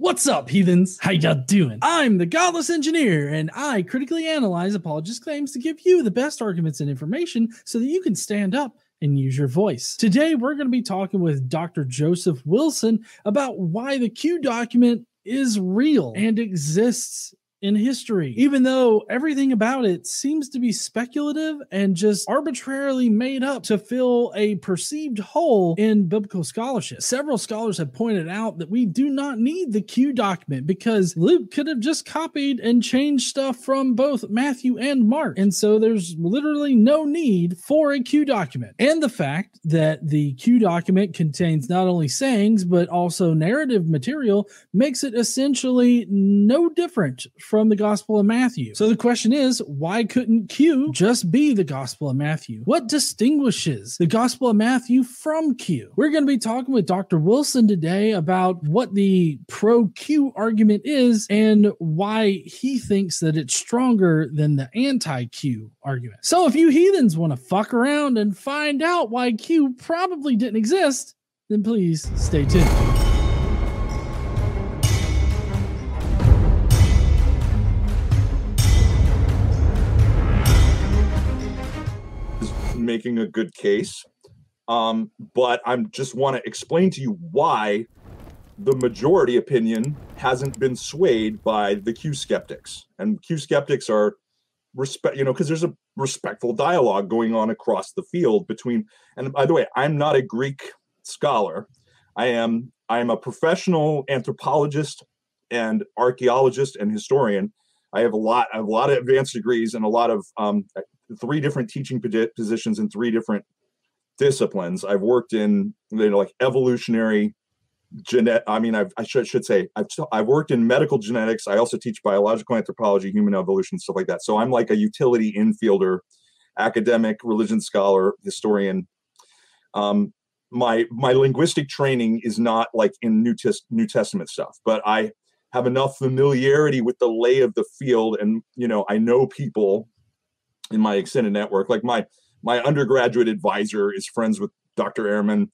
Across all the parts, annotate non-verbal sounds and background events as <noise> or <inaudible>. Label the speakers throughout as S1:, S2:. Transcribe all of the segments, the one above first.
S1: What's up, heathens? How y'all doing? I'm the Godless Engineer, and I critically analyze apologist claims to give you the best arguments and information so that you can stand up and use your voice. Today, we're going to be talking with Dr. Joseph Wilson about why the Q document is real and exists in history, even though everything about it seems to be speculative and just arbitrarily made up to fill a perceived hole in biblical scholarship. Several scholars have pointed out that we do not need the Q document because Luke could have just copied and changed stuff from both Matthew and Mark. And so there's literally no need for a Q document. And the fact that the Q document contains not only sayings, but also narrative material makes it essentially no different from the Gospel of Matthew. So the question is, why couldn't Q just be the Gospel of Matthew? What distinguishes the Gospel of Matthew from Q? We're going to be talking with Dr. Wilson today about what the pro Q argument is and why he thinks that it's stronger than the anti Q argument. So if you heathens want to fuck around and find out why Q probably didn't exist, then please stay tuned.
S2: Making a good case. Um, but I'm just want to explain to you why the majority opinion hasn't been swayed by the Q skeptics. And Q skeptics are respect, you know, because there's a respectful dialogue going on across the field between. And by the way, I'm not a Greek scholar. I am I am a professional anthropologist and archaeologist and historian. I have a lot, I have a lot of advanced degrees and a lot of um, three different teaching positions in three different disciplines. I've worked in you know like evolutionary genet. I mean, I've, I should, should say I've I've worked in medical genetics. I also teach biological anthropology, human evolution, stuff like that. So I'm like a utility infielder, academic, religion scholar, historian. Um, my my linguistic training is not like in New, Tes- New Testament stuff, but I have enough familiarity with the lay of the field, and you know I know people in my extended network. Like my my undergraduate advisor is friends with Dr. Ehrman.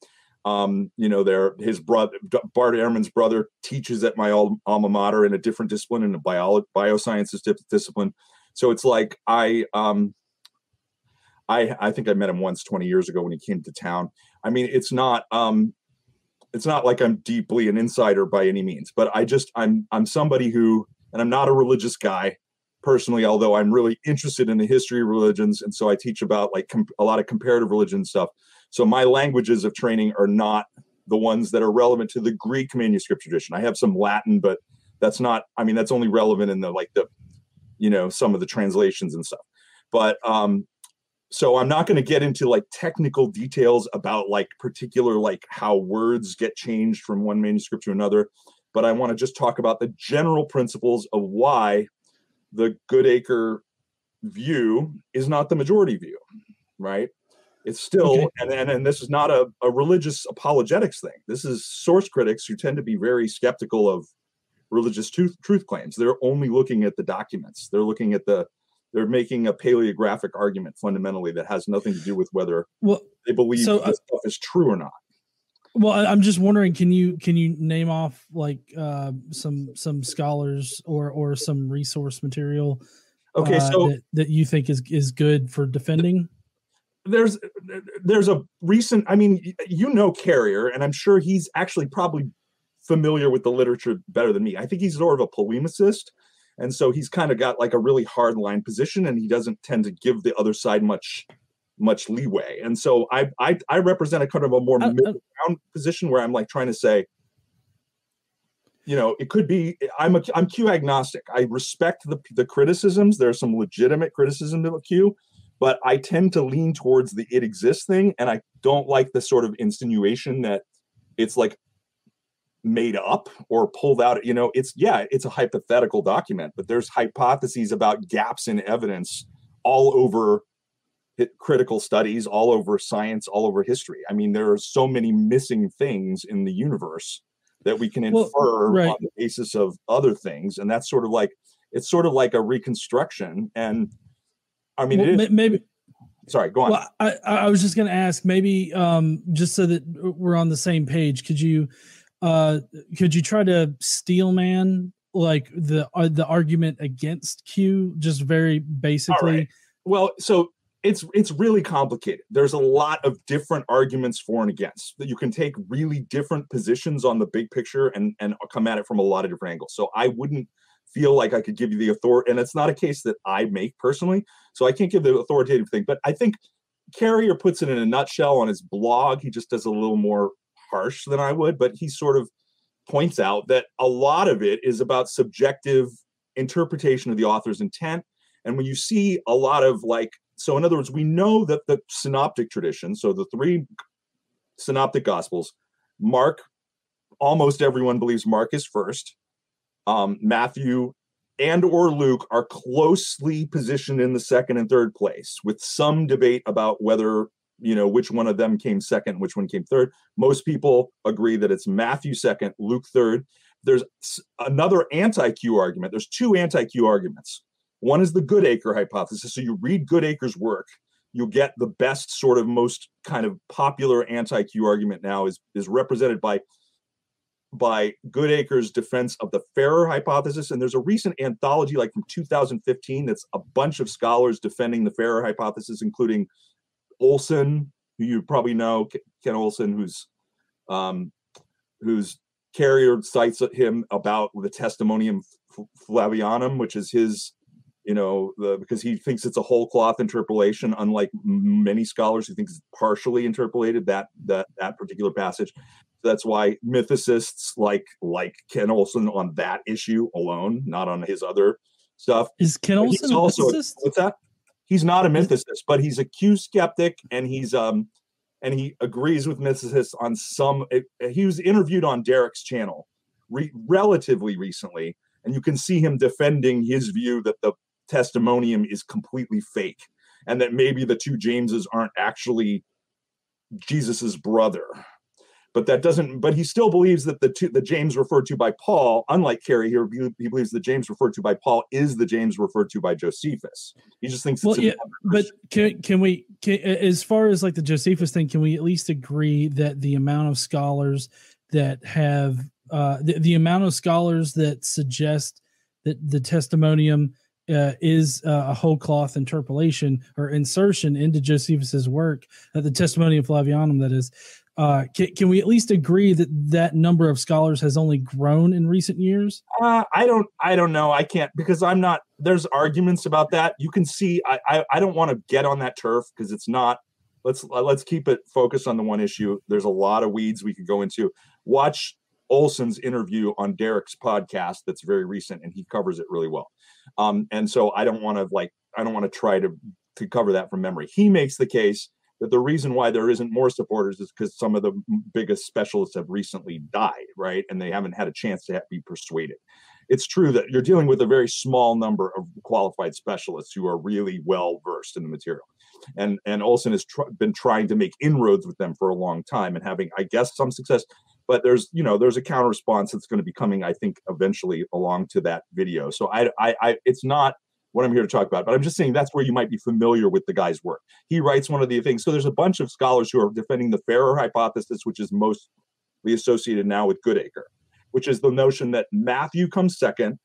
S2: Um, you know, their his brother Bart Ehrman's brother teaches at my alma mater in a different discipline in a bio, biosciences discipline. So it's like I um I I think I met him once 20 years ago when he came to town. I mean, it's not um it's not like I'm deeply an insider by any means, but I just I'm I'm somebody who and I'm not a religious guy personally, although I'm really interested in the history of religions. And so I teach about like com- a lot of comparative religion stuff. So my languages of training are not the ones that are relevant to the Greek manuscript tradition. I have some Latin, but that's not, I mean, that's only relevant in the like the, you know, some of the translations and stuff. But um, so I'm not going to get into like technical details about like particular like how words get changed from one manuscript to another, but I want to just talk about the general principles of why the Goodacre view is not the majority view, right? It's still, okay. and, and and this is not a, a religious apologetics thing. This is source critics who tend to be very skeptical of religious truth truth claims. They're only looking at the documents. They're looking at the they're making a paleographic argument fundamentally that has nothing to do with whether well, they believe so, uh, this stuff is true or not.
S1: Well, I'm just wondering, can you can you name off like uh, some some scholars or or some resource material?
S2: Okay, uh, so
S1: that, that, you think is is good for defending.
S2: There's there's a recent. I mean, you know Carrier, and I'm sure he's actually probably familiar with the literature better than me. I think he's sort of a polemicist, and so he's kind of got like a really hard line position, and he doesn't tend to give the other side much much leeway. And so I I, I represent a kind of a more uh, middle ground position where I'm like trying to say, you know, it could be I'm a I'm Q agnostic. I respect the the criticisms. There's some legitimate criticism of Q, but I tend to lean towards the it exists thing, and I don't like the sort of insinuation that it's like made up or pulled out you know it's yeah it's a hypothetical document but there's hypotheses about gaps in evidence all over critical studies all over science, all over history. I mean, there are so many missing things in the universe that we can infer well, right. on the basis of other things, and that's sort of like it's sort of like a reconstruction. And I mean,
S1: well, maybe.
S2: Sorry, go on.
S1: Well, I, I was just going to ask, maybe um, just so that we're on the same page, could you uh, could you try to steel man like the uh, the argument against Q, just very basically?
S2: Right. Well, so it's it's really complicated. There's a lot of different arguments for and against that you can take really different positions on the big picture and and come at it from a lot of different angles. So I wouldn't feel like I could give you the authority, and it's not a case that I make personally, so I can't give the authoritative thing. But I think Carrier puts it in a nutshell on his blog. He just does a little more harsh than I would, but he sort of points out that a lot of it is about subjective interpretation of the author's intent. And when you see a lot of like so in other words we know that the synoptic tradition so the three synoptic gospels mark almost everyone believes mark is first. Um, matthew and or luke are closely positioned in the second and third place with some debate about whether you know which one of them came second which one came third. Most people agree that it's matthew second luke third. There's another anti-q argument. There's two anti-q arguments one is the Goodacre hypothesis. So you read Goodacre's work, you'll get the best sort of most kind of popular anti-Q argument now is is represented by by Goodacre's defense of the Farrer hypothesis. And there's a recent anthology like from 2015 that's a bunch of scholars defending the Farrer hypothesis, including Olson, who you probably know, Ken Olson, who's um, who's Carrier cites him about the Testimonium Flavianum, which is his you know, the, because he thinks it's a whole cloth interpolation, unlike many scholars who think it's partially interpolated that that that particular passage. That's why mythicists like like Ken Olson on that issue alone, not on his other stuff.
S1: Is Ken Olson also a mythicist?
S2: what's that? He's not a mythicist, but he's a Q skeptic, and he's um and he agrees with mythicists on some. It, he was interviewed on Derek's channel re- relatively recently, and you can see him defending his view that the testimonium is completely fake and that maybe the two Jameses aren't actually Jesus's brother. But that doesn't. But he still believes that the two, the James referred to by Paul, unlike Carrier here, he believes the James referred to by Paul is the James referred to by Josephus. He just thinks.
S1: Well, yeah, but can can we, can, as far as like the Josephus thing, can we at least agree that the amount of scholars that have uh, the, the amount of scholars that suggest that the testimonium uh, is uh, a whole cloth interpolation or insertion into Josephus's work, uh, the Testimonium Flavianum, that is. Uh, can, can, we at least agree that that number of scholars has only grown in recent years?
S2: Uh, I don't. I don't know. I can't because I'm not. There's arguments about that. You can see. I. I, I don't want to get on that turf because it's not. Let's let's keep it focused on the one issue. There's a lot of weeds we could go into. Watch Olson's interview on Derek's podcast that's very recent, and he covers it really well. Um, and so I don't want to like I don't want to try to to cover that from memory. He makes the case that the reason why there isn't more supporters is because some of the biggest specialists have recently died, right? And they haven't had a chance to be persuaded. It's true that you're dealing with a very small number of qualified specialists who are really well versed in the material. And and Olson has tr- been trying to make inroads with them for a long time and having, I guess, some success but there's you know there's a counter response that's going to be coming i think eventually along to that video. So I, I i it's not what i'm here to talk about but i'm just saying that's where you might be familiar with the guy's work. He writes one of the things so there's a bunch of scholars who are defending the Farrer hypothesis which is mostly associated now with goodacre which is the notion that matthew comes second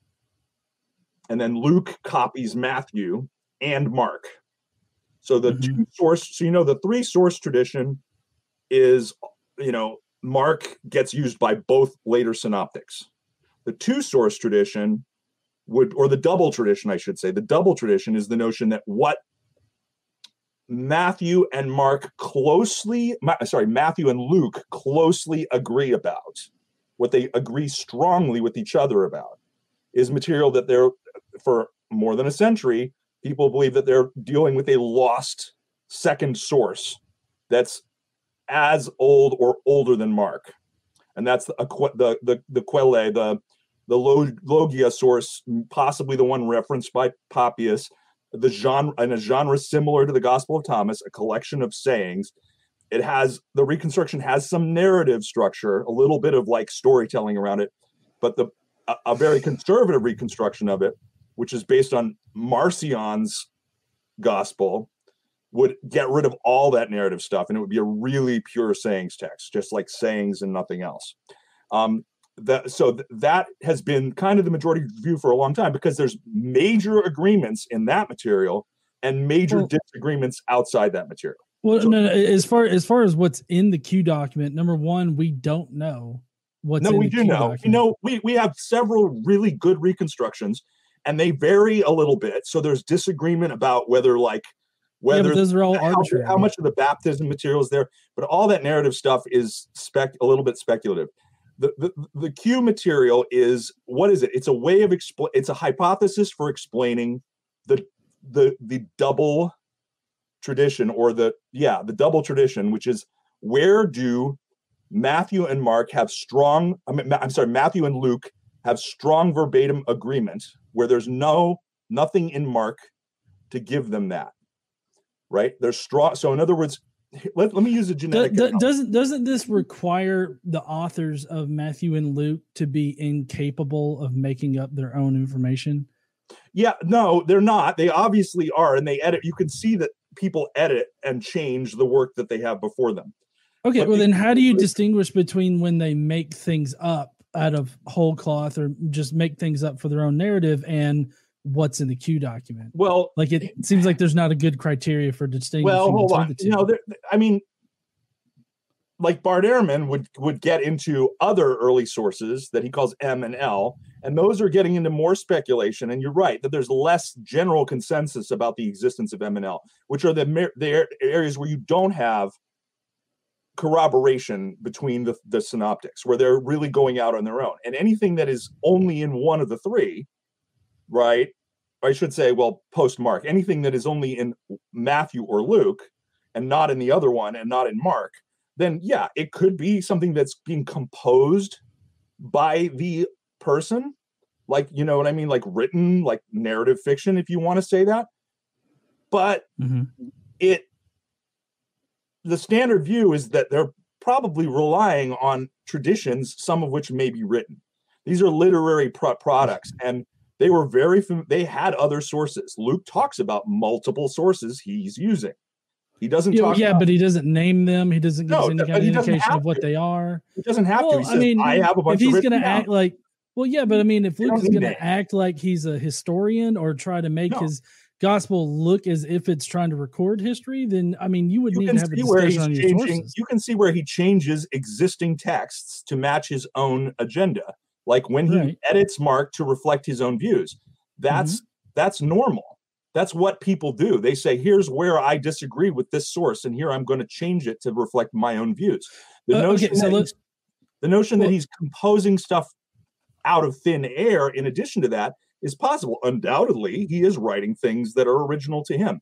S2: and then luke copies matthew and mark. So the mm-hmm. two source so you know the three source tradition is you know Mark gets used by both later synoptics. The two source tradition would, or the double tradition, I should say, the double tradition is the notion that what Matthew and Mark closely, sorry, Matthew and Luke closely agree about, what they agree strongly with each other about, is material that they're, for more than a century, people believe that they're dealing with a lost second source that's as old or older than Mark, and that's the the the, the Quelle, the the Logia source, possibly the one referenced by Papias, the genre in a genre similar to the Gospel of Thomas, a collection of sayings. It has the reconstruction has some narrative structure, a little bit of like storytelling around it, but the a, a very conservative reconstruction of it, which is based on Marcion's gospel, would get rid of all that narrative stuff and it would be a really pure sayings text, just like sayings and nothing else. Um, that so th- that has been kind of the majority view for a long time because there's major agreements in that material and major
S1: Well-
S2: disagreements outside that material.
S1: Well,
S2: So-
S1: no, no, as far as far as what's in the Q document, number one, we don't know what's
S2: no,
S1: in
S2: we
S1: the
S2: do
S1: Q
S2: know.
S1: document.
S2: You know, we we have several really good reconstructions, and they vary a little bit. So there's disagreement about whether like whether
S1: but those are all
S2: how,
S1: arbitrary.
S2: how much of the baptism material is there, but all that narrative stuff is spec a little bit speculative. The, the the Q material is what is it? It's a way of expl- It's a hypothesis for explaining the the the double tradition or the yeah the double tradition, which is where do Matthew and Mark have strong? I mean, I'm sorry, Matthew and Luke have strong verbatim agreement where there's no nothing in Mark to give them that right? They're strong. So in other words, <laughs> let, let me use a
S1: Do-
S2: genetic.
S1: do-
S2: analogy.
S1: doesn't doesn't this require the authors of Matthew and Luke to be incapable of making up their own information?
S2: yeah, no, they're not. They obviously are, and they edit. You can see that people edit and change the work that they have before them.
S1: Okay,
S2: But
S1: well
S2: the-
S1: then how do you distinguish between when they make things up out of whole cloth or just make things up for their own narrative and what's in the Q document?
S2: Well,
S1: Like it seems like there's not a good criteria for distinguishing
S2: well, hold on.
S1: the two.
S2: No, there, I mean, like Bart Ehrman would would get into other early sources that he calls M and L, and those are getting into more speculation. And you're right that there's less general consensus about the existence of M and L, which are the the areas where you don't have corroboration between the, the synoptics, where they're really going out on their own. And anything that is only in one of the three, right? I should say, well, post Mark, anything that is only in Matthew or Luke and not in the other one and not in Mark, then yeah, it could be something that's being composed by the person. Like, you know what I mean? Like written, like narrative fiction, if you want to say that. But
S1: Mhm.
S2: it, the standard view is that they're probably relying on traditions, some of which may be written. These are literary pro- products, and they were very fam- they had other sources. Luke talks about multiple sources he's using. He doesn't
S1: Yeah,
S2: talk.
S1: yeah,
S2: about,
S1: but he doesn't name them. He doesn't give
S2: No,
S1: any kind of indication of what
S2: to.
S1: they are.
S2: he doesn't have to.
S1: Well,
S2: He
S1: I mean,
S2: I have a bunch
S1: if he's
S2: of
S1: going to
S2: down."
S1: act like, well, yeah, but I mean, if Luke is going to act like he's a historian or try to make
S2: No.
S1: his gospel look as if it's trying to record history, then I mean, you would
S2: you
S1: need to have a
S2: see where he's
S1: discussion on your
S2: changing.
S1: sources.
S2: You can see where he changes existing texts to match his own agenda, like when he
S1: Right.
S2: edits Mark to reflect his own views. That's
S1: Mm-hmm.
S2: that's normal. That's what people do. They say, "Here's where I disagree with this source, and here I'm going to change it to reflect my own views." The
S1: Uh,
S2: notion
S1: okay, so
S2: that
S1: let's-
S2: he's, the notion
S1: well-
S2: that he's composing stuff out of thin air, in addition to that, is possible. Undoubtedly, he is writing things that are original to him.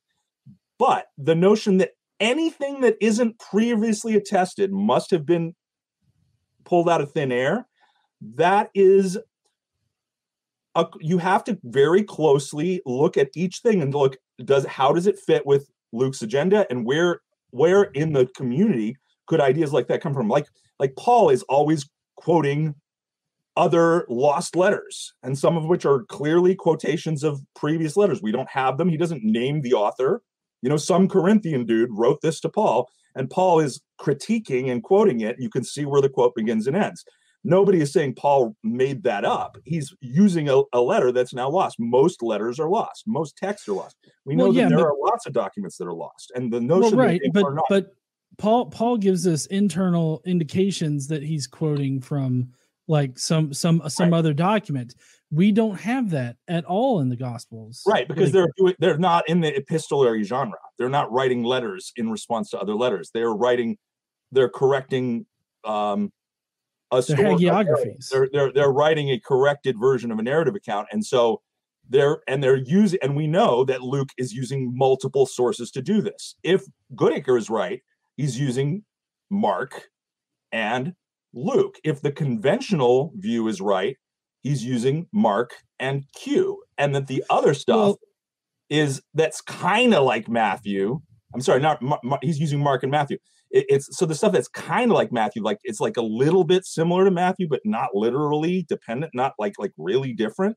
S2: But the notion that anything that isn't previously attested must have been pulled out of thin air, that is a, you have to very closely look at each thing and look does how does it fit with Luke's agenda and where where in the community could ideas like that come from? Like like Paul is always quoting other lost letters and some of which are clearly quotations of previous letters. We don't have them. He doesn't name the author. You know some corinthian dude wrote this to paul and paul is critiquing and quoting it. You can see where the quote begins and ends nobody is saying paul made that up. He's using a, a letter that's now lost. Most letters are lost. Most texts are lost. We know
S1: Well,
S2: that
S1: yeah,
S2: there
S1: but-
S2: are lots of documents that are lost and the
S1: Well,
S2: notion
S1: right,
S2: that
S1: but
S2: are not
S1: but Paul Paul gives us internal indications that he's quoting from like some some some
S2: Right.
S1: other document. We don't have that at all in the Gospels,
S2: right because
S1: Like,
S2: they're they're not in the epistolary genre. They're not writing letters in response to other letters. They're writing they're correcting um a
S1: they're hagiographies.
S2: they're, they're they're writing a corrected version of a narrative account. And so they're and they're using and we know that luke is using multiple sources to do this. If goodacre is right he's using mark and luke. If the conventional view is right he's using mark and q. And that the other stuff
S1: Well-
S2: is that's kind of like matthew. I'm sorry not he's using mark and matthew it, it's so the stuff that's kind of like matthew like it's like a little bit similar to matthew but not literally dependent not like like really different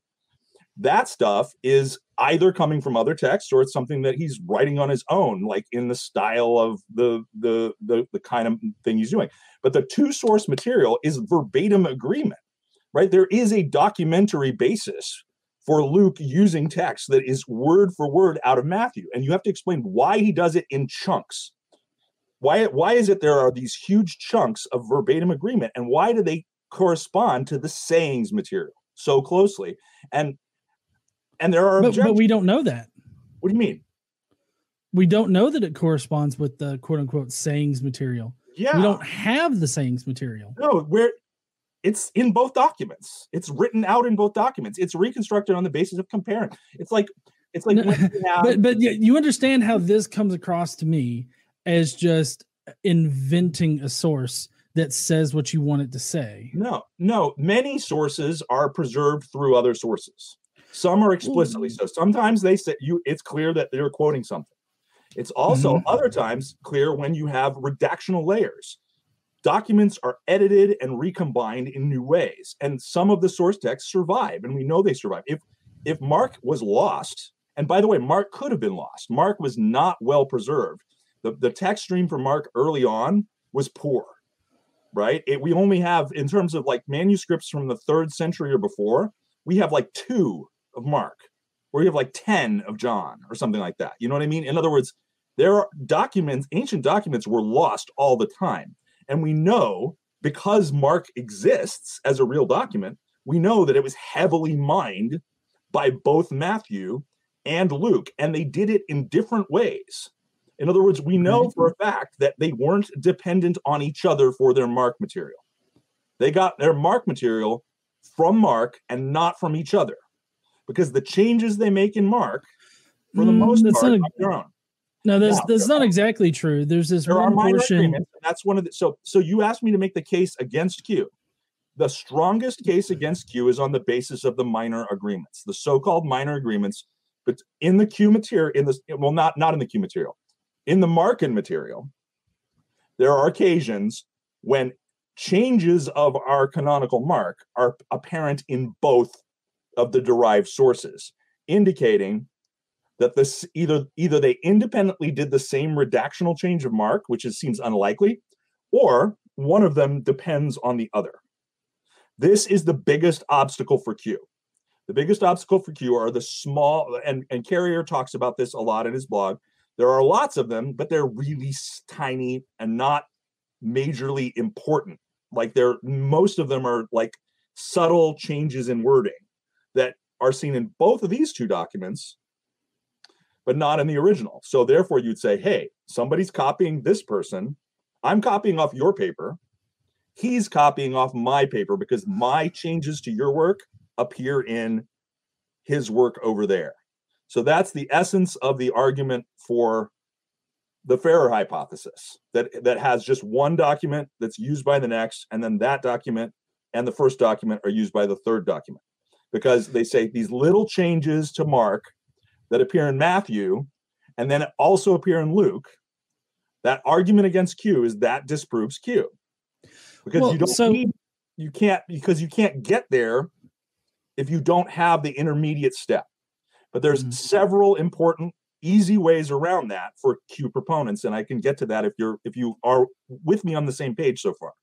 S2: that stuff is either coming from other texts or it's something that he's writing on his own, like in the style of the the the, the kind of thing he's doing. But the two source material is verbatim agreement, right? There is a documentary basis for Luke using text that is word for word out of Matthew, and you have to explain why he does it in chunks. Why why is it there are these huge chunks of verbatim agreement, and why do they correspond to the sayings material so closely? And and there are
S1: but, but we don't know that.
S2: What do you mean?
S1: We don't know that it corresponds with the quote unquote sayings material.
S2: Yeah.
S1: We don't have the sayings material.
S2: No, where it's in both documents. It's written out in both documents. It's reconstructed on the basis of comparing. It's like it's like no, <laughs>
S1: have, but but you understand how this comes across to me as just inventing a source that says what you want it to say.
S2: No, no. Many sources are preserved through other sources. Some are explicitly so. Sometimes they say you it's clear that they're quoting something. It's also mm-hmm. other times clear when you have redactional layers. Documents are edited and recombined in new ways, and some of the source texts survive, and we know they survive. If if Mark was lost, and by the way, Mark could have been lost. Mark was not well preserved. The, the text stream for Mark early on was poor, right? It, we only have, in terms of like manuscripts from the third century or before, we have like two of Mark, where we have like 10 of John or something like that. You know what I mean? In other words, there are documents, ancient documents were lost all the time. And we know because Mark exists as a real document, we know that it was heavily mined by both Matthew and Luke, and they did it in different ways. In other words, we know for a fact that they weren't dependent on each other for their Mark material. They got their Mark material from Mark and not from each other because the changes they make in Mark, for the mm, most part, not, are their own.
S1: No, that's now, that's not own. exactly true. There's this there one portion.
S2: That's one of the so so you asked me to make the case against Q. The strongest case against Q is on the basis of the minor agreements, the so-called minor agreements, but in the Q material, in this well, not not in the Q material, in the Markan material, there are occasions when changes of our canonical mark are apparent in both of the derived sources, indicating that this either either they independently did the same redactional change of mark, which is, seems unlikely, or one of them depends on the other. This is the biggest obstacle for Q. The biggest obstacle for Q are the small, and, and Carrier talks about this a lot in his blog. There are lots of them, but they're really tiny and not majorly important. Like they're most of them are like subtle changes in wording that are seen in both of these two documents, but not in the original. So therefore, you'd say, hey, somebody's copying this person. I'm copying off your paper. He's copying off my paper because my changes to your work appear in his work over there. So that's the essence of the argument for the Farrer hypothesis that, that has just one document that's used by the next, and then that document and the first document are used by the third document because they say these little changes to Mark that appear in Matthew and then also appear in Luke. That argument against Q is that disproves Q because well, you don't so, need, you can't because you can't get there if you don't have the intermediate step. But there's mm-hmm. several important easy ways around that for Q proponents, and I can get to that if you're if you are with me on the same page so far.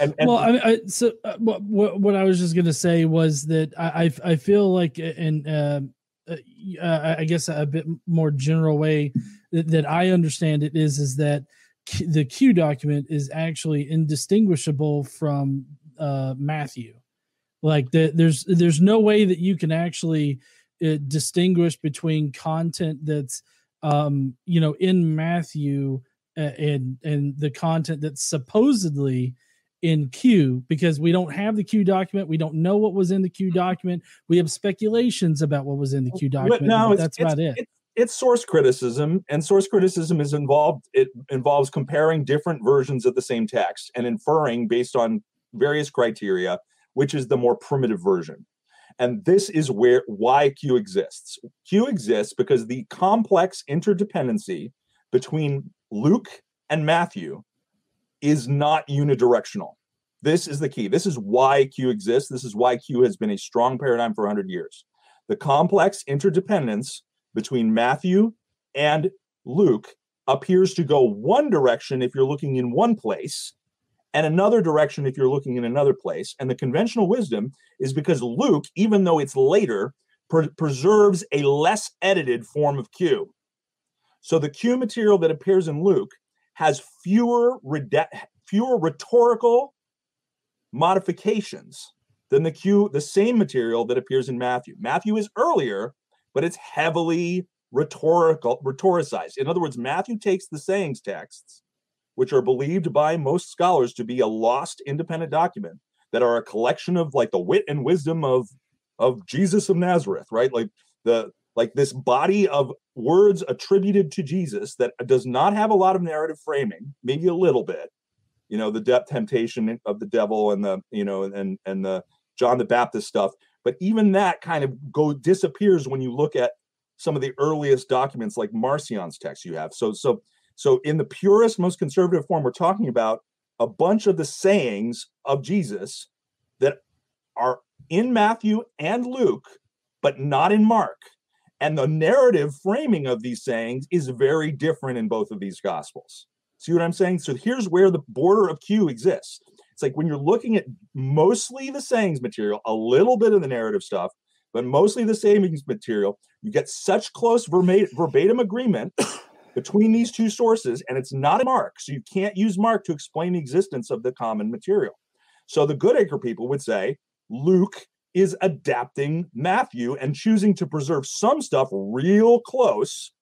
S1: And, and well, I, I so uh, what, what, what I was just gonna say was that I I, I feel like in uh, uh, uh, I guess a bit more general way that, that I understand it is is that Q, the Q document is actually indistinguishable from uh, Matthew. Like the, there's there's no way that you can actually uh, distinguish between content that's um, you know in Matthew uh, and and the content that's supposedly in Q because we don't have the Q document. We don't know what was in the Q document. We have speculations about what was in the Q document. But no, but that's
S2: it's,
S1: about
S2: it's, it. It's source criticism, and source criticism is involved. It involves comparing different versions of the same text and inferring based on various criteria which is the more primitive version. And this is where why Q exists. Q exists because the complex interdependency between Luke and Matthew is not unidirectional. This is the key. This is why Q exists. This is why Q has been a strong paradigm for 100 years. The complex interdependence between Matthew and Luke appears to go one direction if you're looking in one place and another direction if you're looking in another place. And the conventional wisdom is because Luke, even though it's later, pre- preserves a less edited form of Q. So the Q material that appears in Luke has fewer fewer rhetorical modifications than the Q, the same material that appears in Matthew. Matthew is earlier, but it's heavily rhetorical, rhetoricized. In other words, Matthew takes the sayings texts, which are believed by most scholars to be a lost independent document that are a collection of like the wit and wisdom of of Jesus of Nazareth, right? Like the like this body of words attributed to Jesus that does not have a lot of narrative framing, maybe a little bit. You know, the depth temptation of the devil and the, you know, and and the John the Baptist stuff. But even that kind of go disappears when you look at some of the earliest documents like Marcion's text you have. So so so in the purest, most conservative form, we're talking about a bunch of the sayings of Jesus that are in Matthew and Luke, but not in Mark. And the narrative framing of these sayings is very different in both of these gospels. See what I'm saying? So here's where the border of Q exists. It's like when you're looking at mostly the sayings material, a little bit of the narrative stuff, but mostly the sayings material, you get such close verbatim agreement between these two sources, and it's not a Mark. So you can't use Mark to explain the existence of the common material. So the Goodacre people would say Luke is adapting Matthew and choosing to preserve some stuff real close.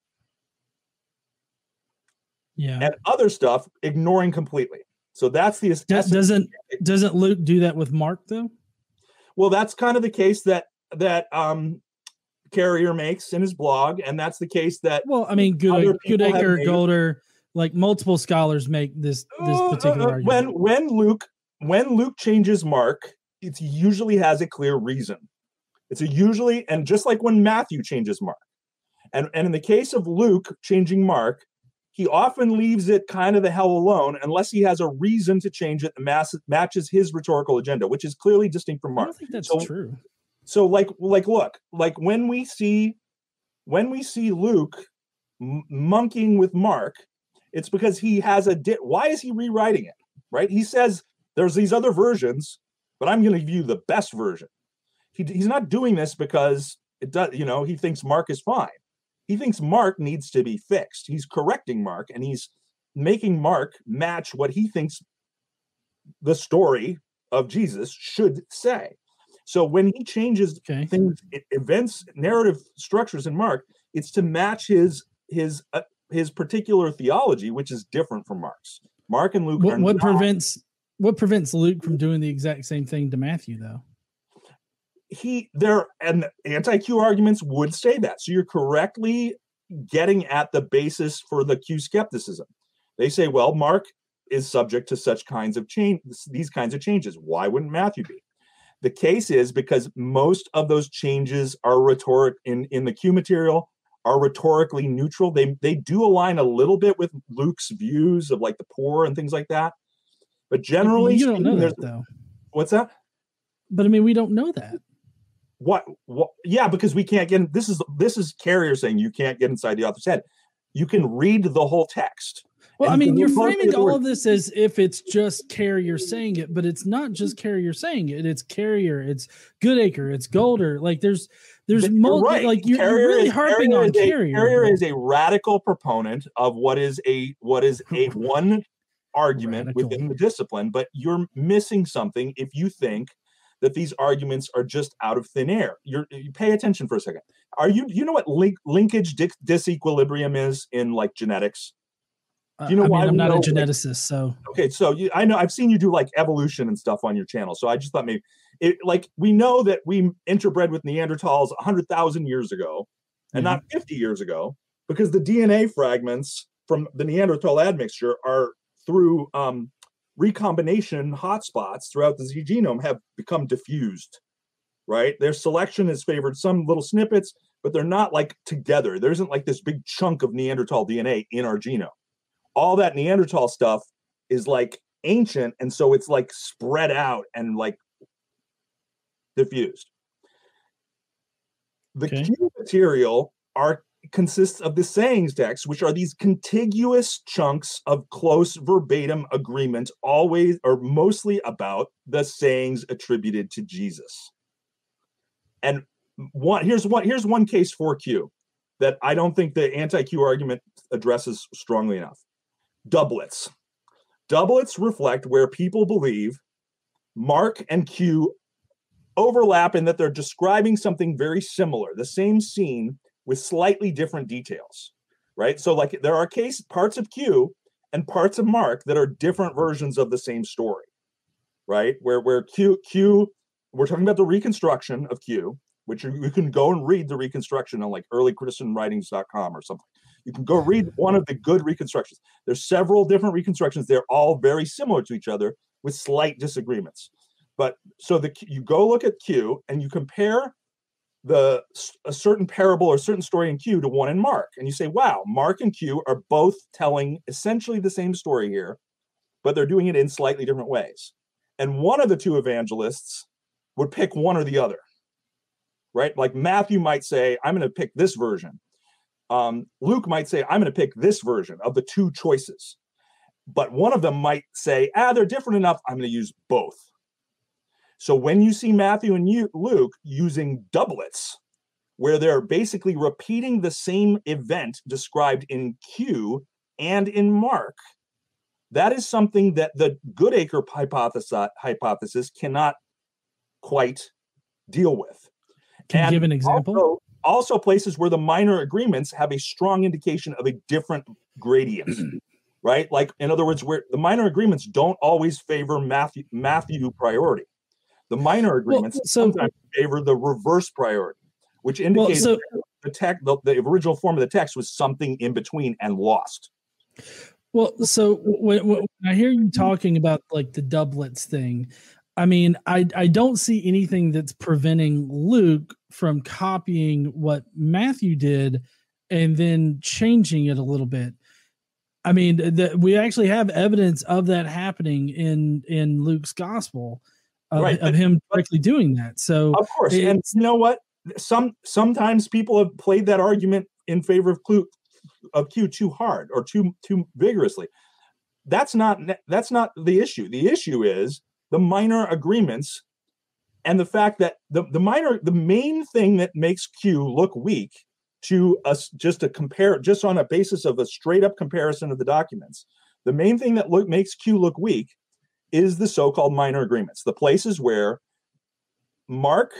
S1: Yeah.
S2: And other stuff ignoring completely. So that's the
S1: that doesn't doesn't Luke do that with Mark though?
S2: Well, that's kind of the case that that um Carrier makes in his blog, and that's the case that
S1: well, I mean, Good Goodacre, Goulder, like multiple scholars make this this uh, particular uh,
S2: argument. When when Luke when Luke changes Mark, it usually has a clear reason. It's a usually, and just like when Matthew changes Mark, and and in the case of Luke changing Mark, he often leaves it kind of the hell alone unless he has a reason to change it that mass, matches his rhetorical agenda, which is clearly distinct from Mark. I
S1: don't think that's so, true.
S2: So, like, like, look, like when we see when we see Luke m- monkeying with Mark, it's because he has a di- why is he rewriting it? Right? He says there's these other versions, but I'm going to give you the best version. He, he's not doing this because it does, you know, he thinks Mark is fine. He thinks Mark needs to be fixed. He's correcting Mark and he's making Mark match what he thinks the story of Jesus should say. So when he changes okay. things, events, narrative structures in Mark, it's to match his his uh, his particular theology, which is different from Mark's. Mark and Luke.
S1: What, what prevents what prevents Luke from doing the exact same thing to Matthew, though?
S2: He there and anti-Q arguments would say that. So you're correctly getting at the basis for the Q skepticism. They say, well, Mark is subject to such kinds of change, these kinds of changes. Why wouldn't Matthew be? The case is because most of those changes are rhetoric in, in the Q material are rhetorically neutral. They they do align a little bit with Luke's views of like the poor and things like that. But generally,
S1: you don't know that though.
S2: What's that?
S1: But I mean, we don't know that.
S2: What, what? Yeah, because we can't get. This is this is Carrier saying you can't get inside the author's head. You can read the whole text.
S1: Well, I mean, you're framing all of this as if it's just Carrier you're saying it, but it's not just Carrier saying it. It's Carrier, it's Goodacre, it's Goulder. Like there's there's multi, right. like you're, you're really is, harping Carrier on Carrier.
S2: Carrier is a radical proponent of what is a what is a <laughs> one argument Radical. within the discipline, but you're missing something if you think that these arguments are just out of thin air. You're you pay attention for a second. Are you you know what link, linkage di- disequilibrium is in like genetics?
S1: Do you know I why? Mean, I'm not know, a geneticist, like, so
S2: okay. So you, I know I've seen you do like evolution and stuff on your channel. So I just thought maybe it like we know that we interbred with Neanderthals hundred thousand years ago, and mm-hmm. not fifty years ago, because the DNA fragments from the Neanderthal admixture are through um, recombination hotspots throughout the Z genome have become diffused, right? Their selection has favored some little snippets, but they're not like together. There isn't like this big chunk of Neanderthal DNA in our genome. All that Neanderthal stuff is like ancient, and so it's like spread out and like diffused. The
S1: Okay.
S2: Q material are consists of the sayings text, which are these contiguous chunks of close verbatim agreement, always or mostly about the sayings attributed to Jesus. And one here's one here's one case for Q that I don't think the anti-Q argument addresses strongly enough. Doublets. Doublets reflect where people believe Mark and Q overlap in that they're describing something very similar, the same scene with slightly different details, right? So, like, there are case parts of Q and parts of Mark that are different versions of the same story, right? Where where Q Q we're talking about the reconstruction of Q, which you, you can go and read the reconstruction on like earlychristianwritings.com or something. You can go read one of the good reconstructions. There's several different reconstructions. They're all very similar to each other with slight disagreements. But so the you go look at Q and you compare the a certain parable or certain story in Q to one in Mark, and you say, "Wow, Mark and Q are both telling essentially the same story here, but they're doing it in slightly different ways." And one of the two evangelists would pick one or the other, right? Like Matthew might say, "I'm going to pick this version." Um, Luke might say, "I'm going to pick this version of the two choices," but one of them might say, "Ah, they're different enough. I'm going to use both." So when you see Matthew and you, Luke using doublets, where they're basically repeating the same event described in Q and in Mark, that is something that the Goodacre hypothesis, hypothesis cannot quite deal with.
S1: Can you give an example?
S2: Also, also places where the minor agreements have a strong indication of a different gradient, <clears throat> right? Like in other words, where the minor agreements don't always favor Matthew Matthew priority. The minor agreements
S1: so-
S2: sometimes favor the reverse priority, which indicates
S1: so-
S2: the text, the, the original form of the text was something in between and lost.
S1: Well, so when, when I hear you mm-hmm. talking about like the doublets thing, I mean, I I don't see anything that's preventing Luke from copying what Matthew did and then changing it a little bit. I mean, the, we actually have evidence of that happening in in Luke's gospel of,
S2: Right,
S1: of him directly doing that. So
S2: Of course, and you know what? Some sometimes people have played that argument in favor of of Q too hard or too too vigorously. That's not that's not the issue. The issue is the minor agreements and the fact that the the minor the main thing that makes Q look weak to us just a compare just on a basis of a straight up comparison of the documents. The main thing that look makes Q look weak is the so-called minor agreements, the places where Mark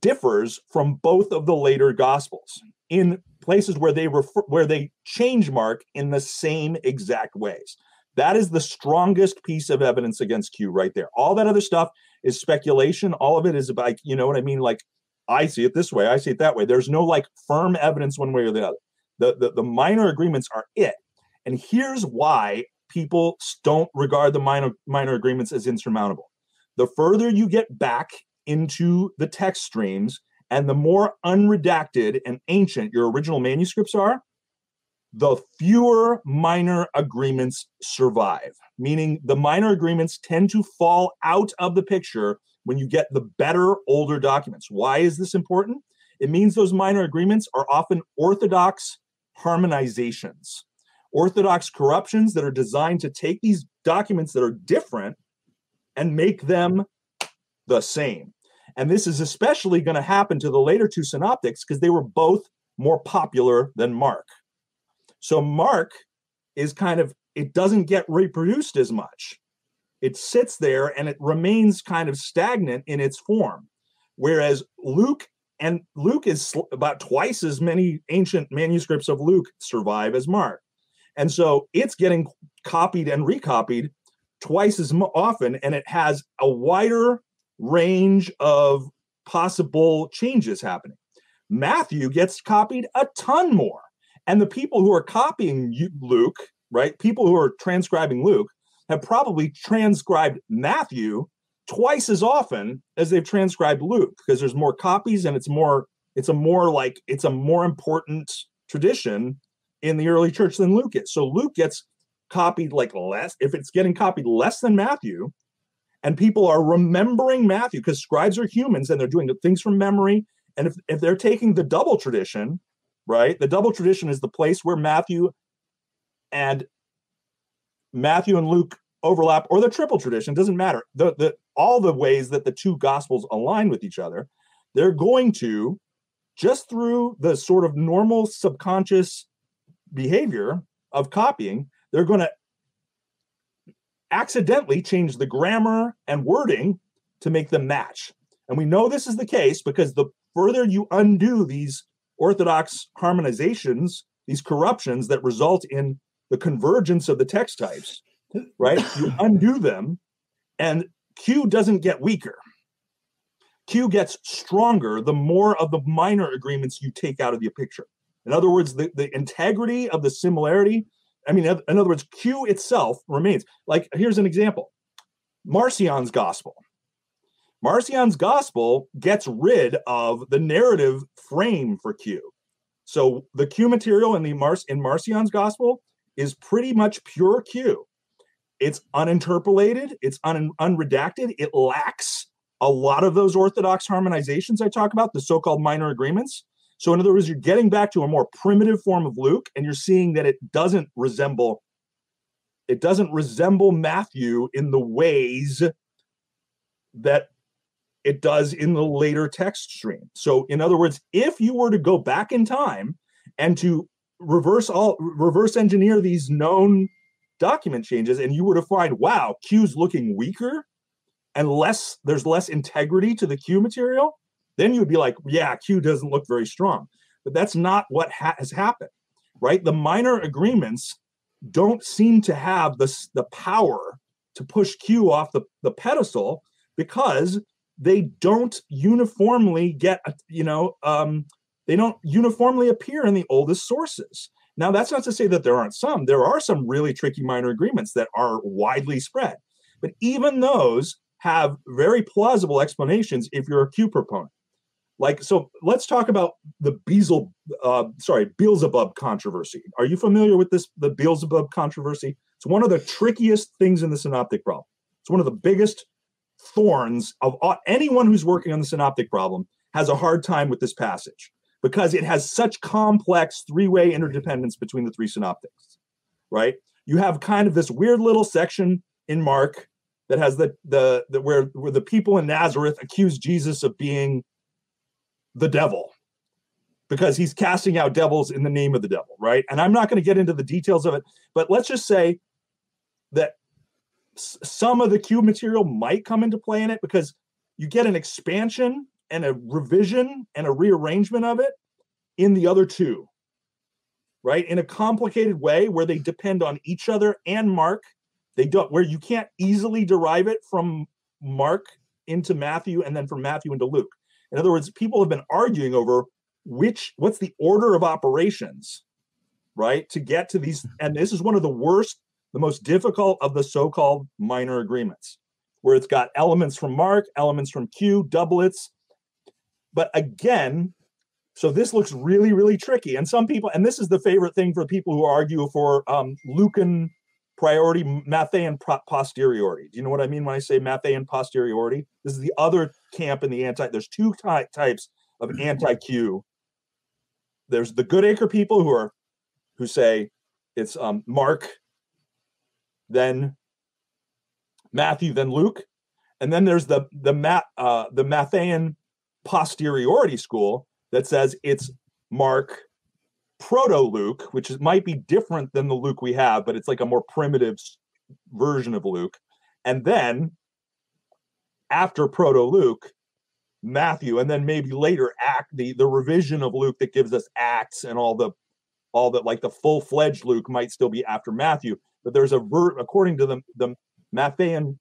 S2: differs from both of the later gospels in places where they refer where they change mark in the same exact ways that is the strongest piece of evidence against q right there. All that other stuff is speculation. All of it is about you know what i mean? Like i see it this way i see it that way. There's no like firm evidence one way or the other. The the, the minor agreements are it. And here's why people don't regard the minor minor agreements as insurmountable. The further you get back into the text streams and the more unredacted and ancient your original manuscripts are, the fewer minor agreements survive. Meaning the minor agreements tend to fall out of the picture when you get the better older documents. Why is this important? It means those minor agreements are often orthodox harmonizations, orthodox corruptions that are designed to take these documents that are different and make them the same. And this is especially going to happen to the later two synoptics because they were both more popular than Mark. So Mark is kind of, it doesn't get reproduced as much. It sits there and it remains kind of stagnant in its form. Whereas Luke and Luke is about twice as many ancient manuscripts of Luke survive as Mark. And so it's getting copied and recopied twice as often, and it has a wider range of possible changes happening. Matthew gets copied a ton more. And the people who are copying Luke, right, people who are transcribing Luke, have probably transcribed Matthew twice as often as they've transcribed Luke because there's more copies and it's more, it's a more like, it's a more important tradition in the early church than Luke is. So Luke gets copied like less, if it's getting copied less than Matthew, and people are remembering Matthew because scribes are humans and they're doing things from memory And if, if they're taking the double tradition, right? The double tradition is the place where Matthew and Matthew and Luke overlap, or the triple tradition, doesn't matter. The, the all the ways that the two gospels align with each other, they're going to just through the sort of normal subconscious behavior of copying, they're going to accidentally change the grammar and wording to make them match. And we know this is the case because the further you undo these orthodox harmonizations, these corruptions that result in the convergence of the text types, right? <coughs> You undo them, and Q doesn't get weaker. Q gets stronger the more of the minor agreements you take out of the picture. In other words, the, the integrity of the similarity, I mean, in other words, Q itself remains. Like, here's an example Marcion's gospel. Marcion's gospel gets rid of the narrative frame for Q. So the Q material in the Mars in Marcion's gospel is pretty much pure Q. It's uninterpolated, it's un, unredacted, it lacks a lot of those orthodox harmonizations I talk about, the so-called minor agreements. So in other words, you're getting back to a more primitive form of Luke, and you're seeing that it doesn't resemble it doesn't resemble Matthew in the ways that it does in the later text stream. So in other words, if you were to go back in time and to reverse all reverse engineer these known document changes and you were to find wow, Q's looking weaker and less there's less integrity to the Q material, then you would be like, yeah, Q doesn't look very strong. But that's not what ha- has happened, right? The minor agreements don't seem to have the, the power to push Q off the, the pedestal because they don't uniformly get, you know, um, they don't uniformly appear in the oldest sources. Now, that's not to say that there aren't some. There are some really tricky minor agreements that are widely spread. But even those have very plausible explanations if you're a Q proponent. Like, so let's talk about the Beelzebub, uh, sorry, Beelzebub controversy. Are you familiar with this, the Beelzebub controversy? It's one of the trickiest things in the synoptic problem. It's one of the biggest thorns of anyone who's working on the synoptic problem has a hard time with this passage because it has such complex three-way interdependence between the three synoptics, right? You have kind of this weird little section in Mark that has the the, the where where the people in Nazareth accuse Jesus of being the devil because he's casting out devils in the name of the devil, right? And I'm not going to get into the details of it, but let's just say that some of the Q material might come into play in it because you get an expansion and a revision and a rearrangement of it in the other two, right? In a complicated way where they depend on each other and Mark they don't where you can't easily derive it from Mark into Matthew and then from Matthew into Luke. In other words, people have been arguing over which what's the order of operations, right? To get to these, and this is one of the worst, the most difficult of the so-called minor agreements, where it's got elements from Mark, elements from Q, doublets. But again, so this looks really, really tricky. And some people, and this is the favorite thing for people who argue for um, Lucan priority Matthean posteriority. Do you know what I mean when I say Matthean posteriority? This is the other camp in the anti. There's two ty- types of mm-hmm. anti-Q. There's the Goodacre people who are who say it's um, Mark, then Matthew, then Luke, and then there's the the Matt uh, the Matthean posteriority school that says it's Mark, proto Luke, which is, might be different than the Luke we have, but it's like a more primitive version of Luke. And then after proto Luke, Matthew, and then maybe later act the the revision of Luke that gives us Acts and all the all that like the full fledged Luke might still be after Matthew, but there's a ver according to the the Matthean.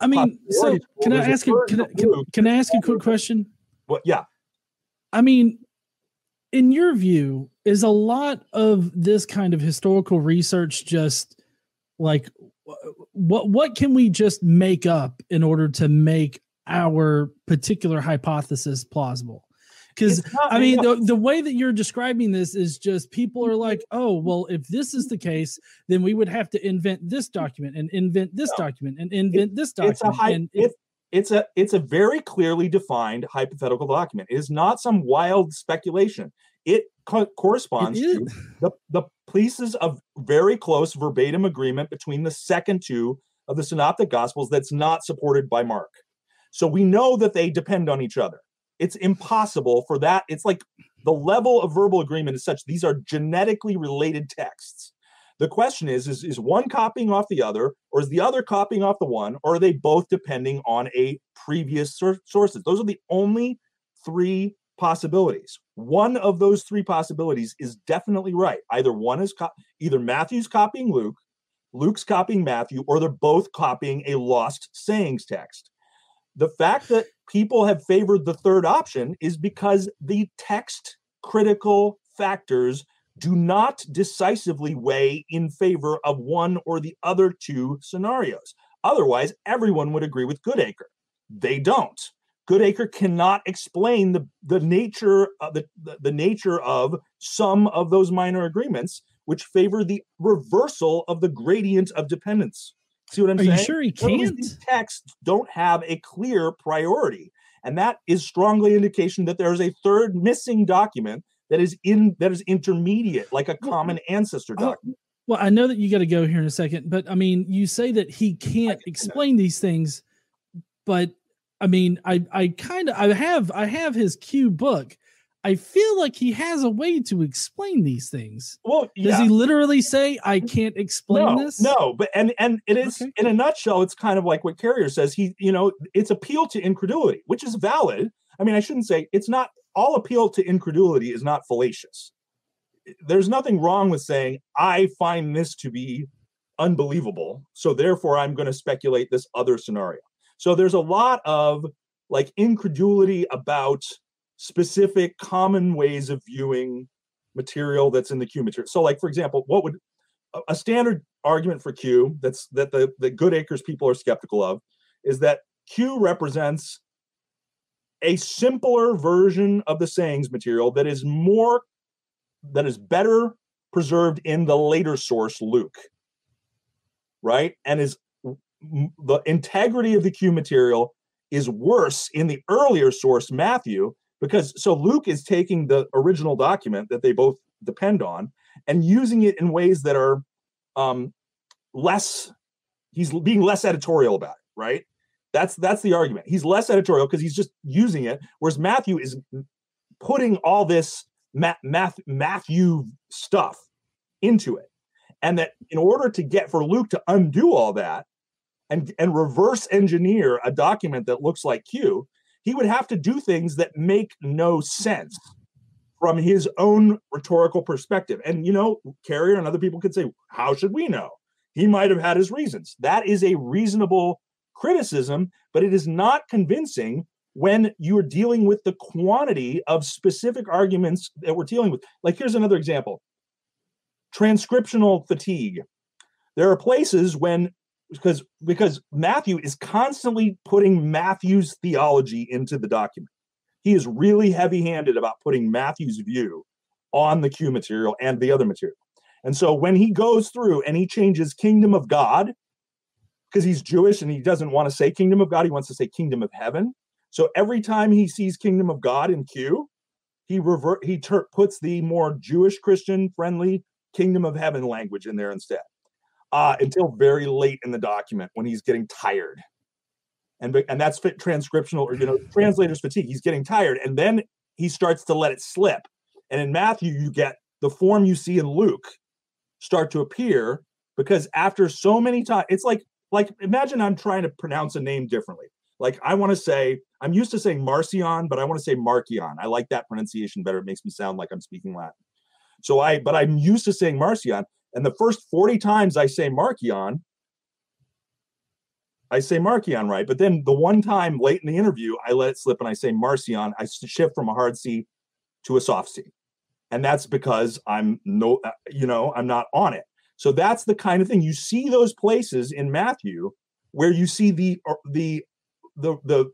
S1: I mean, so can I ask you can, I, can, can I ask you a quick question?
S2: What? Yeah.
S1: I mean, in your view, is a lot of this kind of historical research just like what what can we just make up in order to make our particular hypothesis plausible? Because I mean, the, the way that you're describing this is just people are like, oh, well, if this is the case, then we would have to invent this document and invent this no. document and invent it, this document.
S2: It's a,
S1: and
S2: it's, it's a it's a very clearly defined hypothetical document. It is not some wild speculation. It co- corresponds
S1: It
S2: to the, the pieces of very close verbatim agreement between the second two of the synoptic gospels that's not supported by Mark. So we know that they depend on each other. It's impossible for that. It's like the level of verbal agreement is such these are genetically related texts. The question is, is is one copying off the other, or is the other copying off the one, or are they both depending on a previous sor- sources? Those are the only three possibilities. One of those three possibilities is definitely right. Either one is co- either Matthew's copying Luke, Luke's copying Matthew, or they're both copying a lost sayings text. The fact that people have favored the third option is because the text critical factors do not decisively weigh in favor of one or the other two scenarios. Otherwise, everyone would agree with Goodacre. They don't. Goodacre cannot explain the, the nature of the, the, the nature of some of those minor agreements, which favor the reversal of the gradient of dependence. See what I'm
S1: Are
S2: saying?
S1: you sure he can't?
S2: These texts don't have a clear priority, and that is strongly indication that there is a third missing document that is in that is intermediate, like a common ancestor
S1: oh,
S2: document.
S1: Well, I know that you got to go here in a second, but I mean, you say that he can't explain these things, but I mean, I I kind of I have I have his Q book. I feel like he has a way to explain these things.
S2: Well,
S1: Does he literally say I mm-hmm. can't explain
S2: no,
S1: this?
S2: No, but and and it is
S1: Okay.
S2: in a nutshell, it's kind of like what Carrier says. He, you know, it's appeal to incredulity, which is valid. I mean, I shouldn't say it's not all appeal to incredulity is not fallacious. There's nothing wrong with saying I find this to be unbelievable, so therefore I'm going to speculate this other scenario. So there's a lot of like incredulity about specific common ways of viewing material that's in the Q material. So, like for example, what would a- standard argument for Q that's that the the Goodacre's people are skeptical of is that Q represents a simpler version of the sayings material that is more that is better preserved in the later source Luke right and is the integrity of the Q material is worse in the earlier source Matthew because so Luke is taking the original document that they both depend on and using it in ways that are um less he's being less editorial about it right? That's that's the argument. He's less editorial because he's just using it whereas matthew is putting all this math, math matthew stuff into it. And that in order to get for luke to undo all that and and reverse engineer a document that looks like q he would have to do things that make no sense from his own rhetorical perspective. And you know, Carrier and other people could say, How should we know? He might have had his reasons. That is a reasonable criticism, but it is not convincing when you're dealing with the quantity of specific arguments that we're dealing with. Like, here's another example transcriptional fatigue. There are places when because because Matthew is constantly putting Matthew's theology into the document. He is really heavy-handed about putting Matthew's view on the Q material and the other material. And so when he goes through and he changes kingdom of God, because he's Jewish and he doesn't want to say kingdom of God, he wants to say kingdom of heaven. So every time he sees kingdom of God in Q, he revert he ter- puts the more Jewish Christian friendly kingdom of heaven language in there instead. Uh, until very late in the document when he's getting tired. And, and that's fit transcriptional or you know <laughs> translators fatigue. He's getting tired, and then he starts to let it slip. And in Matthew, you get the form you see in Luke start to appear because after so many times, it's like like imagine I'm trying to pronounce a name differently. Like I want to say, I'm used to saying Marcion, but I want to say Marcion. I like that pronunciation better. It makes me sound like I'm speaking Latin. So I, but I'm used to saying Marcion. And the first 40 times I say Marcion, I say Marcion right. But then the one time late in the interview, I let it slip and I say Marcion. I shift from a hard C to a soft C. And that's because I'm no, uh, you know, I'm not on it. So that's the kind of thing you see those places in Matthew where you see the the the the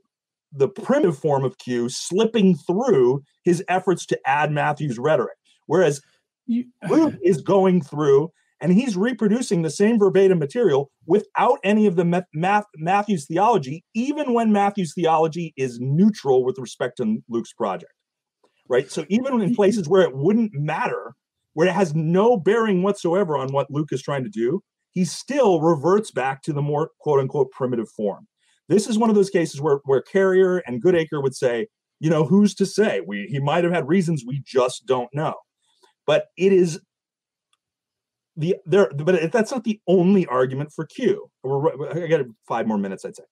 S2: the primitive form of Q slipping through his efforts to add Matthew's rhetoric. Whereas
S1: You, <laughs>
S2: Luke is going through and he's reproducing the same verbatim material without any of the math, math, Matthew's theology, even when Matthew's theology is neutral with respect to Luke's project. Right. So even in places where it wouldn't matter, where it has no bearing whatsoever on what Luke is trying to do, he still reverts back to the more quote unquote primitive form. This is one of those cases where, where Carrier and Goodacre would say, you know, who's to say? We he might have had reasons we just don't know. But it is the there, but that's not the only argument for Q. I got five more minutes, I'd say.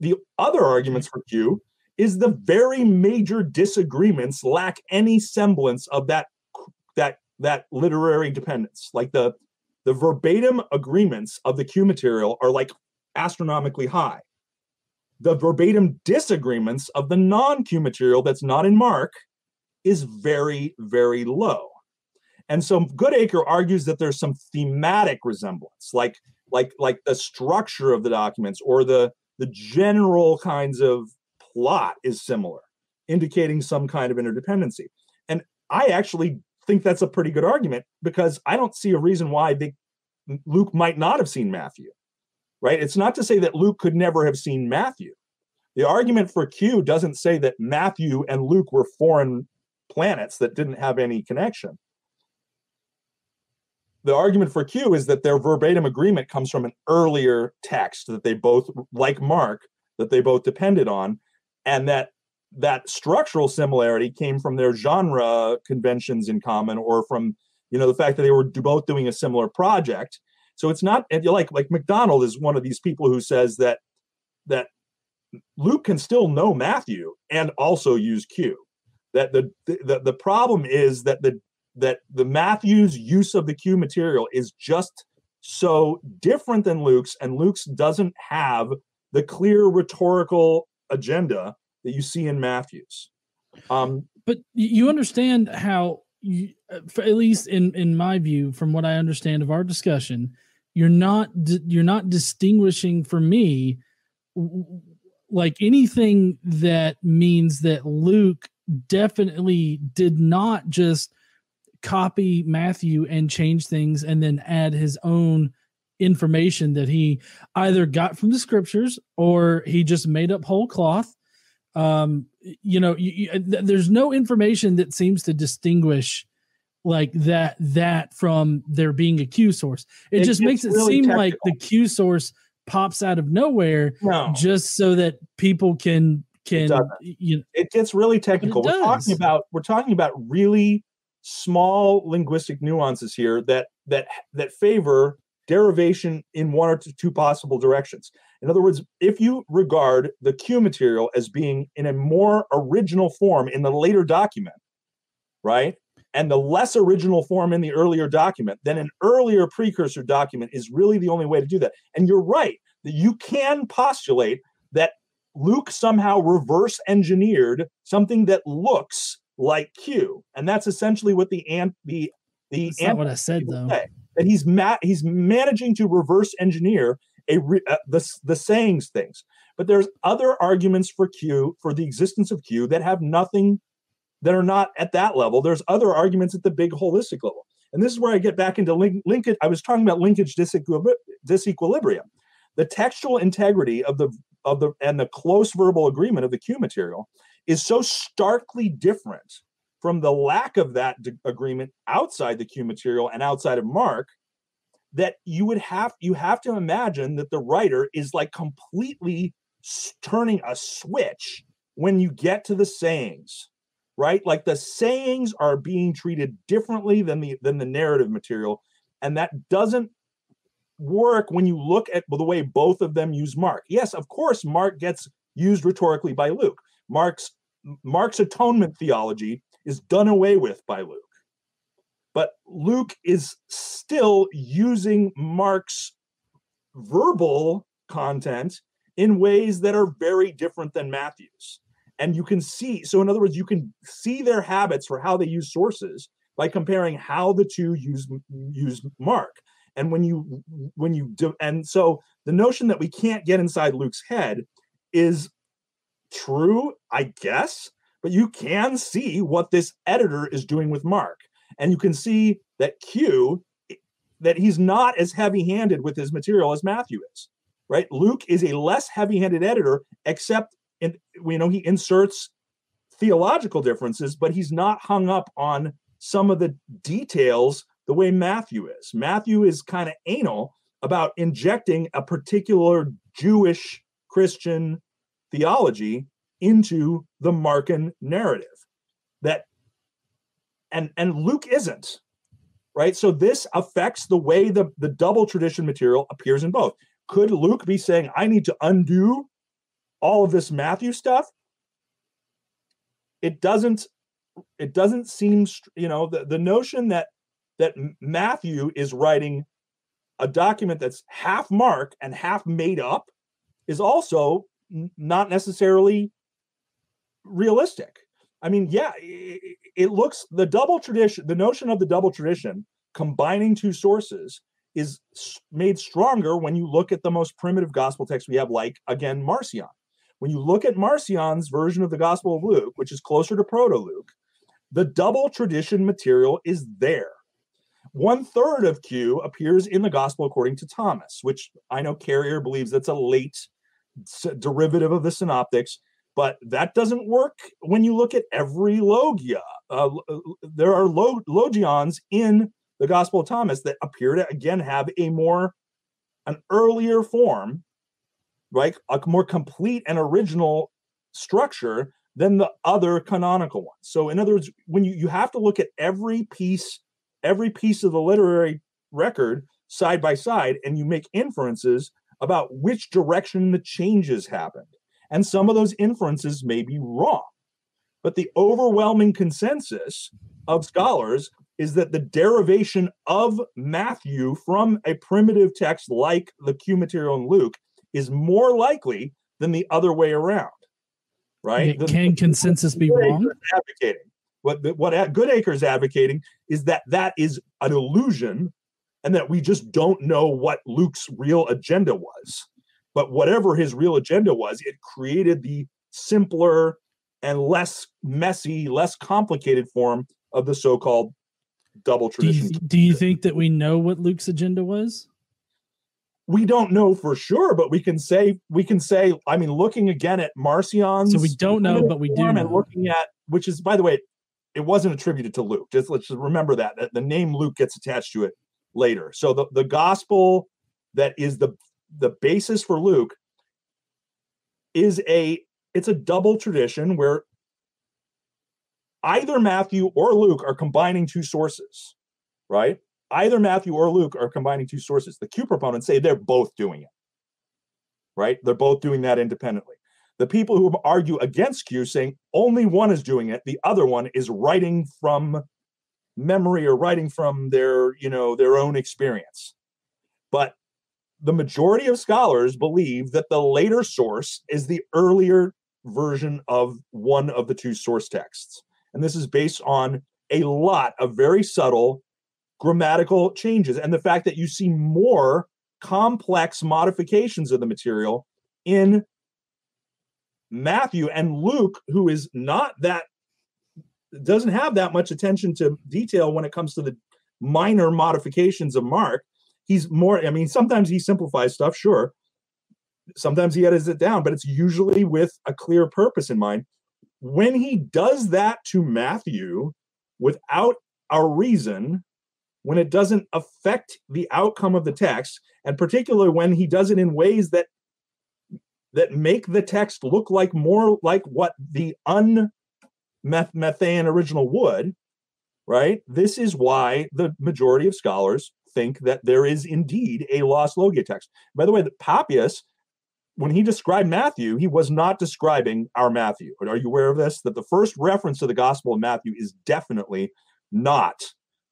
S2: The other arguments for Q is the very major disagreements lack any semblance of that that that literary dependence. Like the the verbatim agreements of the Q material are like astronomically high. The verbatim disagreements of the non-Q material that's not in Mark is very, very low. And so Goodacre argues that there's some thematic resemblance, like like like the structure of the documents or the the general kinds of plot is similar, indicating some kind of interdependency. And I actually think that's a pretty good argument because I don't see a reason why they, Luke might not have seen Matthew. Right? It's not to say that Luke could never have seen Matthew. The argument for Q doesn't say that Matthew and Luke were foreign planets that didn't have any connection the argument for Q is that their verbatim agreement comes from an earlier text that they both, like Mark, that they both depended on, and that that structural similarity came from their genre conventions in common, or from you know the fact that they were both doing a similar project. So it's not and you like like MacDonald is one of these people who says that that Luke can still know Matthew and also use Q. That the the, the problem is that the that the Matthews use of the Q material is just so different than Luke's, and Luke's doesn't have the clear rhetorical agenda that you see in Matthews.
S1: Um, but you understand how, you, at least in in my view, from what I understand of our discussion, you're not you're not distinguishing for me like anything that means that Luke definitely did not just copy Matthew and change things and then add his own information that he either got from the scriptures or he just made up whole cloth. Um, you know, you, you, there's no information that seems to distinguish like that that from there being a Q source. It, it just makes it really seem technical. like the Q source pops out of nowhere no. just so that people can can
S2: it you it gets really technical. We're talking about we're talking about really small linguistic nuances here that that that favor derivation in one or two possible directions. In other words, if you regard the Q material as being in a more original form in the later document, right? And the less original form in the earlier document, then an earlier precursor document is really the only way to do that. And you're right that you can postulate that Luke somehow reverse engineered something that looks like Q, and that's essentially what the ant the the
S1: that's not what I said though. Say,
S2: that he's ma- he's managing to reverse engineer a re- uh, the the sayings things. But there's other arguments for Q for the existence of Q that have nothing that are not at that level. There's other arguments at the big holistic level. And this is where I get back into link- linkage. I was talking about linkage disequil- disequilibrium. The textual integrity of the of the and the close verbal agreement of the Q material is so starkly different from the lack of that d- agreement outside the Q material and outside of Mark that you would have you have to imagine that the writer is like completely turning a switch when you get to the sayings right? Like the sayings are being treated differently than the than the narrative material and that doesn't work when you look at the way both of them use mark yes of course mark gets used rhetorically by luke mark's Mark's atonement theology is done away with by Luke. But Luke is still using Mark's verbal content in ways that are very different than Matthew's. And you can see, so in other words, you can see their habits for how they use sources by comparing how the two use use Mark. And when you when you do, and so the notion that we can't get inside Luke's head is true, I guess, but you can see what this editor is doing with Mark. And you can see that Q that he's not as heavy-handed with his material as Matthew is. Right? Luke is a less heavy-handed editor, except in you know he inserts theological differences, but he's not hung up on some of the details the way Matthew is. Matthew is kind of anal about injecting a particular Jewish Christian theology into the Markan narrative. That and and Luke isn't right? So this affects the way the, the double tradition material appears in both. Could Luke be saying, I need to undo all of this Matthew stuff? It doesn't, it doesn't seem, you know, the, the notion that that Matthew is writing a document that's half Mark and half made up is also not necessarily realistic. I mean, yeah, it, it, looks the double tradition, the notion of the double tradition combining two sources is made stronger when you look at the most primitive gospel text we have, like again, Marcion. When you look at Marcion's version of the Gospel of Luke, which is closer to Proto Luke, the double tradition material is there. One third of Q appears in the Gospel according to Thomas, which I know Carrier believes that's a late derivative of the Synoptics but that doesn't work when you look at every logia. Uh, uh there are log- logions in the Gospel of Thomas that appear to again have a more an earlier form, right? A more complete and original structure than the other canonical ones. So, in other words, when you you have to look at every piece, every piece of the literary record side by side, and you make inferences about which direction the changes happened. And some of those inferences may be wrong. But the overwhelming consensus of scholars is that the derivation of Matthew from a primitive text like the Q material in Luke is more likely than the other way around. Right?
S1: The, can the, consensus be <laughs> wrong?
S2: Advocating. What, what Goodacre is advocating is that that is an illusion and that we just don't know what Luke's real agenda was. But whatever his real agenda was, it created the simpler and less messy, less complicated form of the so-called double tradition.
S1: Do you, do you think that we know what Luke's agenda was?
S2: We don't know for sure, but we can say we can say. I mean, looking again at Marcion's.
S1: So we don't know, but we do.
S2: And looking at which is, by the way, it wasn't attributed to Luke. Just let's just remember that, that the name Luke gets attached to it later. So the the gospel that is the the basis for Luke is a it's a double tradition where either Matthew or Luke are combining two sources, right? Either Matthew or Luke are combining two sources. The Q proponents say they're both doing it, right? They're both doing that independently. The people who argue against Q saying only one is doing it, the other one is writing from memory or writing from their, you know, their own experience. But the majority of scholars believe that the later source is the earlier version of one of the two source texts. And this is based on a lot of very subtle grammatical changes and the fact that you see more complex modifications of the material in Matthew and Luke, who is not that, doesn't have that much attention to detail when it comes to the minor modifications of Mark he's more i mean sometimes he simplifies stuff sure. Sometimes he edits it down but it's usually with a clear purpose in mind. When he does that to matthew without a reason when it doesn't affect the outcome of the text and particularly when he does it in ways that that make the text look like more like what the un Matthean original would right this is why the majority of scholars think that there is indeed a lost Logia text. By the way, the Papias, when he described Matthew, he was not describing our Matthew. Are you aware of this? That the first reference to the Gospel of Matthew is definitely not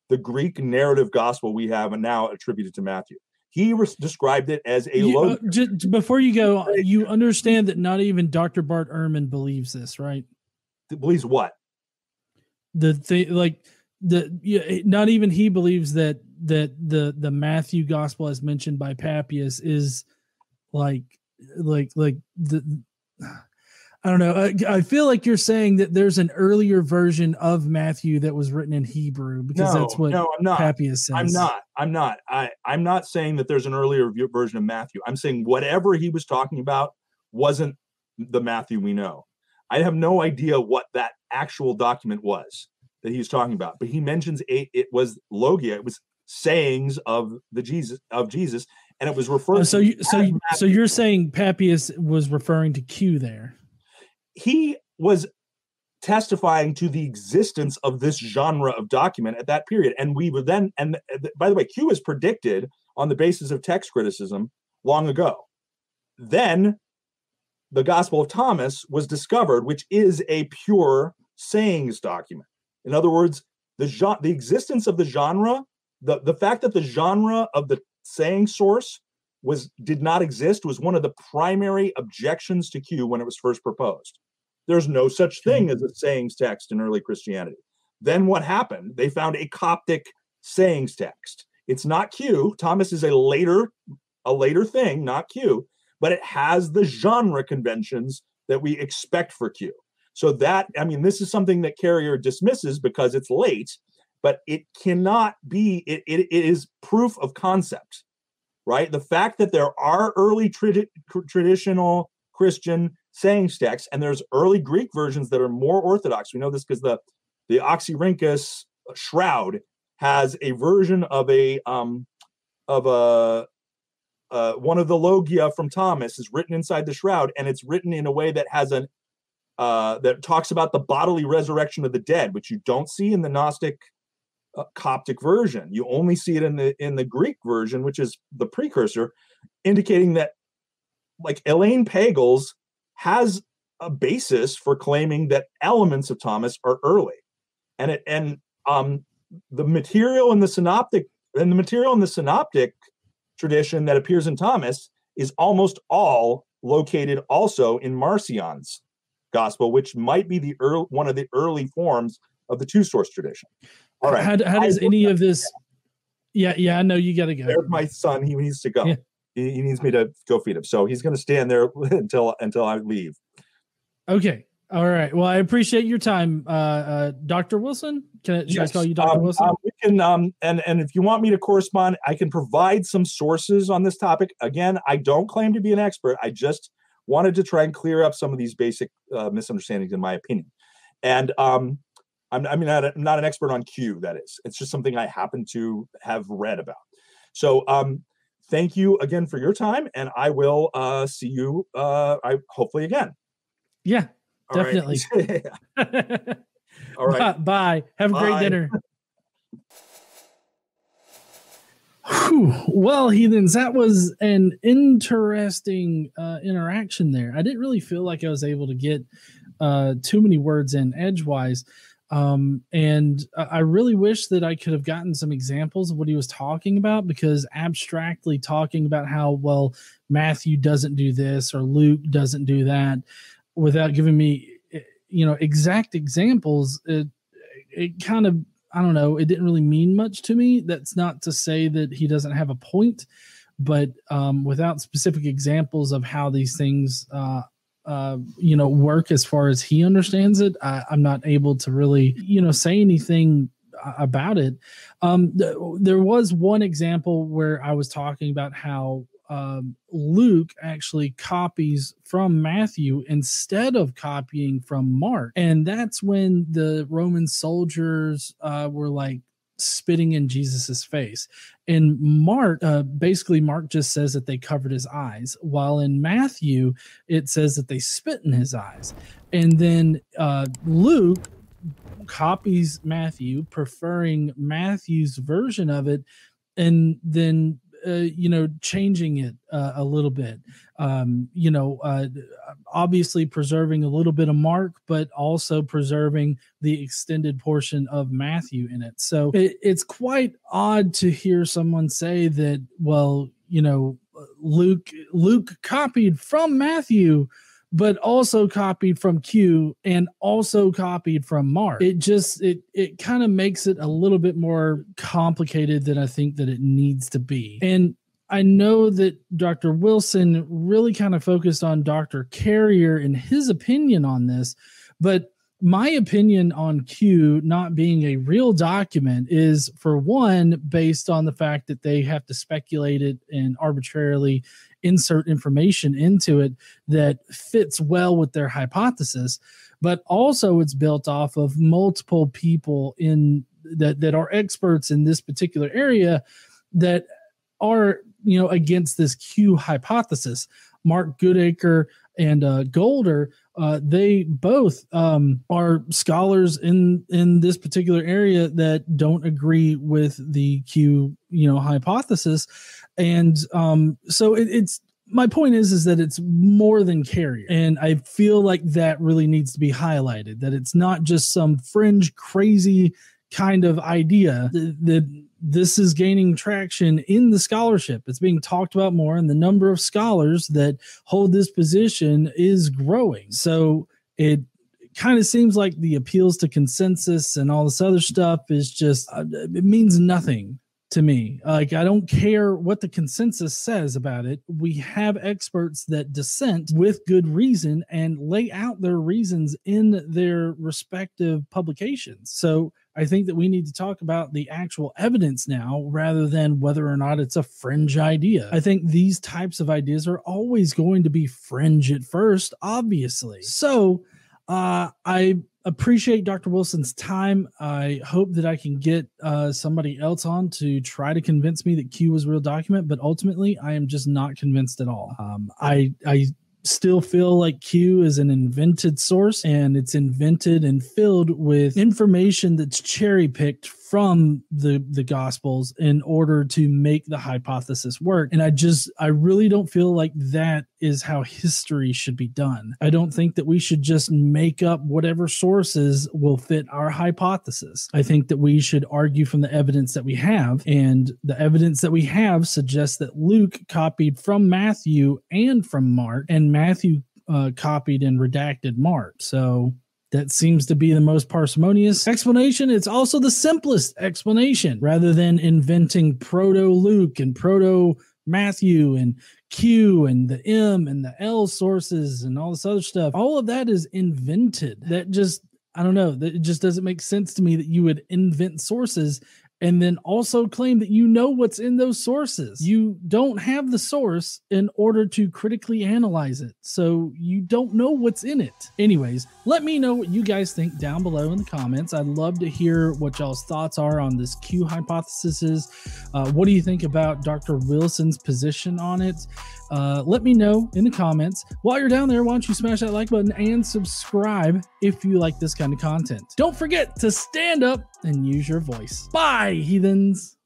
S2: the Greek narrative gospel we have now attributed to Matthew. He re- described it as a
S1: you, uh, just, before you go, you understand that not even Dr. Bart Ehrman believes this, right?
S2: Believes what?
S1: The thing, like the yeah, not even he believes that that the the Matthew gospel as mentioned by Papias is like like like the I don't know. I, I, feel like you're saying that there's an earlier version of Matthew that was written in Hebrew because no, that's what no, I'm not. Papias says.
S2: I'm not. I'm not. I, I'm not saying that there's an earlier version of Matthew. I'm saying whatever he was talking about wasn't the Matthew we know. I have no idea what that actual document was that he was talking about, but he mentions a, it was logia. It was sayings of the Jesus of Jesus, and it was referring. Uh,
S1: so, you, so, you, so you're saying Papias was referring to Q there?
S2: He was testifying to the existence of this genre of document at that period. And we would then, and by the way, Q was predicted on the basis of text criticism long ago. Then the Gospel of Thomas was discovered, which is a pure sayings document. In other words, the the existence of the genre, the, the fact that the genre of the saying source was did not exist was one of the primary objections to Q when it was first proposed. There's no such thing as a sayings text in early Christianity. Then what happened? They found a Coptic sayings text. It's not Q. Thomas is a later a later thing, not Q, but it has the genre conventions that we expect for Q. So that I mean, this is something that Carrier dismisses because it's late, but it cannot be. It, it, it is proof of concept, right? The fact that there are early tradi- traditional Christian sayings texts, and there's early Greek versions that are more orthodox. We know this because the the Oxyrhynchus shroud has a version of a um, of a uh, one of the logia from Thomas is written inside the shroud, and it's written in a way that has an uh, that talks about the bodily resurrection of the dead, which you don't see in the Gnostic Coptic version. You only see it in the in the Greek version, which is the precursor, indicating that like Elaine Pagels has a basis for claiming that elements of Thomas are early. And it and um the material in the synoptic and the material in the synoptic tradition that appears in Thomas is almost all located also in Marcion's gospel, which might be the early, one of the early forms of the two source tradition.
S1: All right. How, how does any of this? Yeah, yeah, I know you got to go.
S2: There's my son. He needs to go. Yeah. He, he needs me to go feed him. So he's going to stand there <laughs> until until I leave.
S1: Okay. All right. Well, I appreciate your time, uh, uh, Dr. Wilson. Can I, should yes. I call you Dr.
S2: Um,
S1: Wilson?
S2: Um, we can, um, and and if you want me to correspond, I can provide some sources on this topic. Again, I don't claim to be an expert. I just wanted to try and clear up some of these basic uh, misunderstandings, in my opinion. And um, I'm, I mean, a, not an expert on Q. That is, it's just something I happen to have read about. So, um, thank you again for your time, and I will uh, see you. Uh, I hopefully again.
S1: Yeah, All definitely. <laughs>
S2: Right. <laughs> All right.
S1: Bye. Have a Bye. great dinner. <laughs> Whew. Well, heathens, that was an interesting uh, interaction there. I didn't really feel like I was able to get uh, too many words in edgewise. Um, and I really wish that I could have gotten some examples of what he was talking about because abstractly talking about how, well, Matthew doesn't do this or Luke doesn't do that without giving me, eh, you know, exact examples, it, it kind of, I don't know, it didn't really mean much to me. That's not to say that he doesn't have a point, but um, without specific examples of how these things uh, uh, you know work as far as he understands it I, am not able to really you know say anything about it. Um, th- there was one example where i was talking about how um, luke actually copies from matthew instead of copying from mark. And that's when the roman soldiers uh, were like spitting in Jesus's face. In Mark, uh, basically, Mark just says that they covered his eyes, while in Matthew, it says that they spit in his eyes. And then uh, Luke copies Matthew, preferring Matthew's version of it, and then uh, you know changing it uh, a little bit. Um, you know uh, obviously preserving a little bit of mark but also preserving the extended portion of matthew in it. So it, it's quite odd to hear someone say that well you know luke luke copied from matthew but also copied from Q and also copied from Mark. It just it it kind of makes it a little bit more complicated than I think that it needs to be. And I know that Dr. Wilson really kind of focused on Dr. Carrier and his opinion on this, but my opinion on Q not being a real document is, for one, based on the fact that they have to speculate it and arbitrarily insert information into it that fits well with their hypothesis. But also, it's built off of multiple people in that that are experts in this particular area that are you know against this Q hypothesis. Mark Goodacre and uh, Goulder, uh, they both um, are scholars in in this particular area that don't agree with the Q you know hypothesis, and um, so it, it's my point is is that it's more than carrier. And i feel like that really needs to be highlighted that it's not just some fringe crazy kind of idea that, this is gaining traction in the scholarship. It's being talked about more, and the number of scholars that hold this position is growing. So it kind of seems like the appeals to consensus and all this other stuff is just, uh, it means nothing to me. Like, I don't care what the consensus says about it. We have experts that dissent with good reason and lay out their reasons in their respective publications. So, I think that we need to talk about the actual evidence now rather than whether or not it's a fringe idea. I think these types of ideas are always going to be fringe at first, obviously. So, uh, I appreciate Dr. Wilson's time. I hope that I can get uh, somebody else on to try to convince me that Q was real document, but ultimately, I am just not convinced at all. Um, I I still feel like Q is an invented source and it's invented and filled with information that's cherry picked from the the gospels in order to make the hypothesis work. And i just i really don't feel like that is how history should be done. I don't think that we should just make up whatever sources will fit our hypothesis. I think that we should argue from the evidence that we have and the evidence that we have suggests that luke copied from matthew and from mark and matthew uh, copied and redacted mark. So that seems to be the most parsimonious explanation. It's also the simplest explanation rather than inventing proto Luke and proto Matthew and Q and the M and the L sources and all this other stuff. All of that is invented. That just, I don't know, that it just doesn't make sense to me that you would invent sources and then also claim that you know what's in those sources. You don't have the source in order to critically analyze it. So you don't know what's in it. Anyways, let me know what you guys think down below in the comments. I'd love to hear what y'all's thoughts are on this Q hypothesis. Uh, what do you think about Dr. Wilson's position on it? Uh, let me know in the comments. While you're down there, why don't you smash that like button and subscribe if you like this kind of content. Don't forget to stand up and use your voice. Bye, heathens.